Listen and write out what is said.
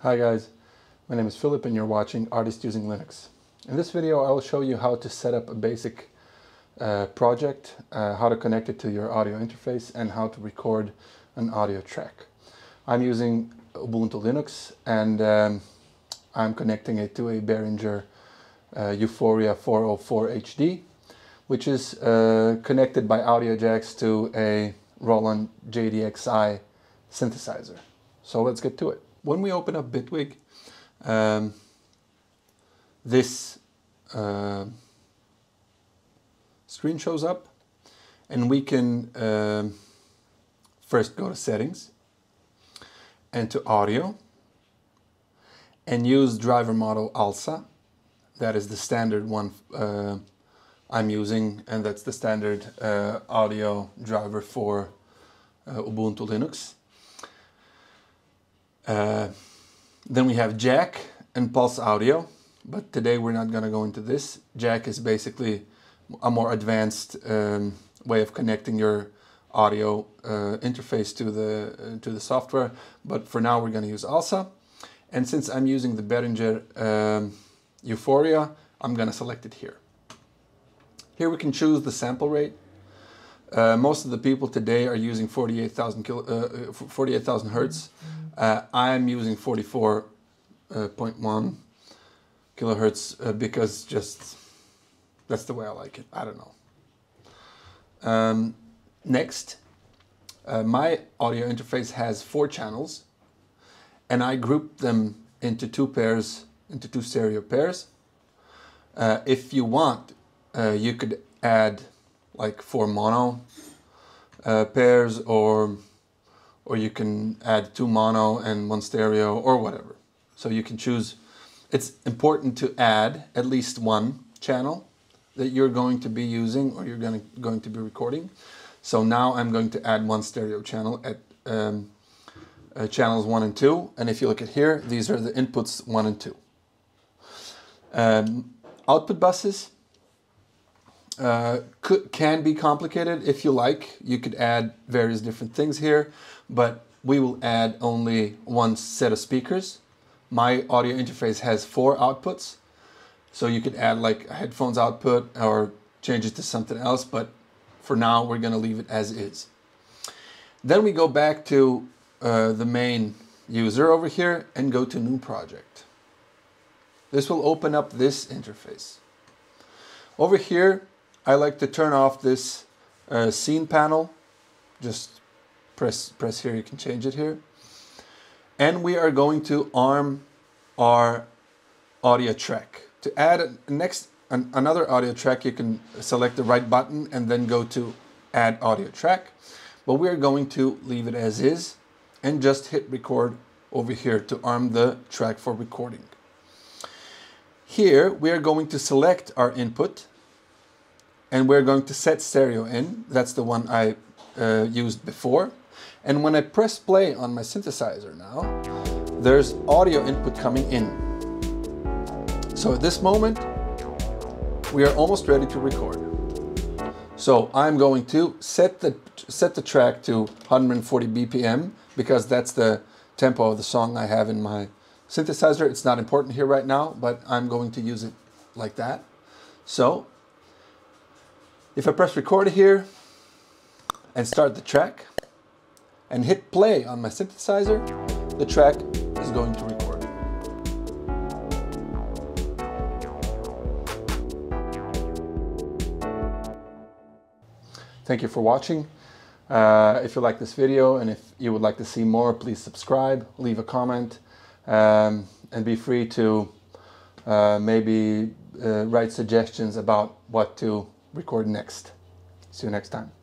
Hi guys, my name is Philip and you're watching Artist Using Linux. In this video I will show you how to set up a basic uh, project, uh, how to connect it to your audio interface and how to record an audio track. I'm using Ubuntu Linux and um, I'm connecting it to a Behringer uh, Euphoria 404 HD which is uh, connected by audio jacks to a Roland JD-Xi synthesizer. So let's get to it when we open up Bitwig, um, this uh, screen shows up and we can um, first go to settings and to audio and use driver model ALSA. That is the standard one uh, I'm using and that's the standard uh, audio driver for uh, Ubuntu Linux. Uh, then we have jack and pulse audio, but today we're not going to go into this. Jack is basically a more advanced um, way of connecting your audio uh, interface to the uh, to the software, but for now we're going to use ALSA. And since I'm using the Behringer um, Euphoria, I'm going to select it here. Here we can choose the sample rate. Uh, most of the people today are using 48,000 uh, 48,000 hertz. Uh, I'm using 44.1 uh, kilohertz uh, because just that's the way I like it. I don't know. Um, next, uh, my audio interface has four channels and I group them into two pairs, into two stereo pairs. Uh, if you want, uh, you could add like four mono uh, pairs or or you can add two mono and one stereo or whatever. So you can choose. It's important to add at least one channel that you're going to be using or you're going to, going to be recording. So now I'm going to add one stereo channel at um, uh, channels one and two. And if you look at here, these are the inputs one and two. Um, output buses uh, could, can be complicated if you like. You could add various different things here but we will add only one set of speakers. My audio interface has four outputs, so you could add like a headphones output or change it to something else, but for now we're gonna leave it as is. Then we go back to uh, the main user over here and go to new project. This will open up this interface. Over here, I like to turn off this uh, scene panel, just press, press here, you can change it here. And we are going to arm our audio track. To add next an, another audio track, you can select the right button and then go to add audio track. But we're going to leave it as is and just hit record over here to arm the track for recording. Here we are going to select our input and we're going to set stereo in. That's the one I uh, used before. And when I press play on my synthesizer now, there's audio input coming in. So at this moment, we are almost ready to record. So I'm going to set the, set the track to 140 BPM because that's the tempo of the song I have in my synthesizer. It's not important here right now, but I'm going to use it like that. So if I press record here and start the track, and hit play on my synthesizer, the track is going to record. Thank you for watching. Uh, if you like this video and if you would like to see more, please subscribe, leave a comment, um, and be free to uh, maybe uh, write suggestions about what to record next. See you next time.